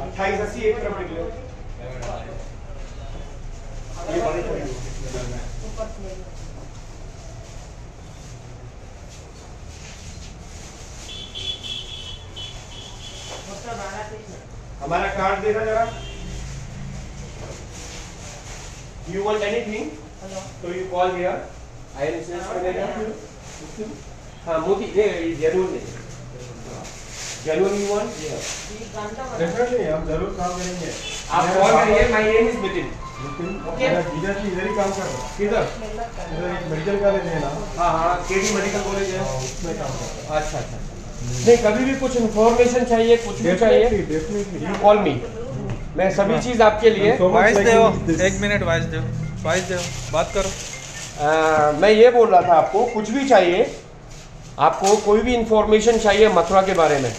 अट्ठाईस अस्सी एक तरफ़ निकले ये बड़ी हमारा कार्ड देना जरा यू वांट एनीथिंग तो you call here I am insurance manager हाँ मोदी ये ज़रूर नहीं। ज़रूर यू वांट डेफिनेटली हम ज़रूर काम करेंगे। आप कॉल करिए my name is Nitin okay जीजा जी इधर ही काम कर किधर? इधर एक मेडिकल कॉलेज है ना। हाँ हाँ केडी मेडिकल कॉलेज है। उसमें काम कर अच्छा अच्छा नहीं कभी भी कुछ इन्फॉर्मेशन चाहिए कुछ भी चाहिए डेफिनेटली यू कॉल मी मैं सभी चीज़ आपके लिए वॉइस. एक मिनट वाइस दो वॉइस दो बात करो। आ, मैं ये बोल रहा था आपको कुछ भी चाहिए आपको कोई भी इंफॉर्मेशन चाहिए मथुरा के बारे में।